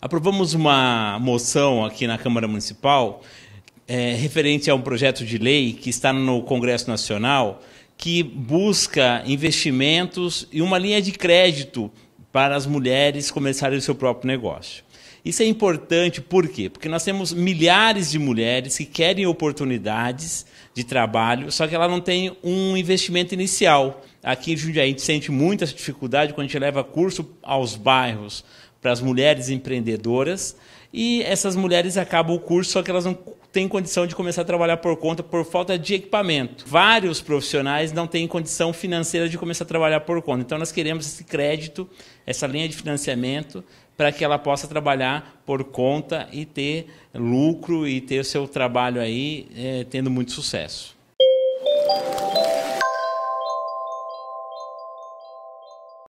Aprovamos uma moção aqui na Câmara Municipal é, referente a um projeto de lei que está no Congresso Nacional que busca investimentos e uma linha de crédito para as mulheres começarem o seu próprio negócio. Isso é importante por quê? Porque nós temos milhares de mulheres que querem oportunidades de trabalho, só que ela não tem um investimento inicial. Aqui em Jundiaí a gente sente muita dificuldade quando a gente leva curso aos bairros para as mulheres empreendedoras e essas mulheres acabam o curso, só que elas não têm condição de começar a trabalhar por conta por falta de equipamento. Vários profissionais não têm condição financeira de começar a trabalhar por conta. Então nós queremos esse crédito, essa linha de financiamento para que ela possa trabalhar por conta e ter lucro e ter o seu trabalho aí é, tendo muito sucesso.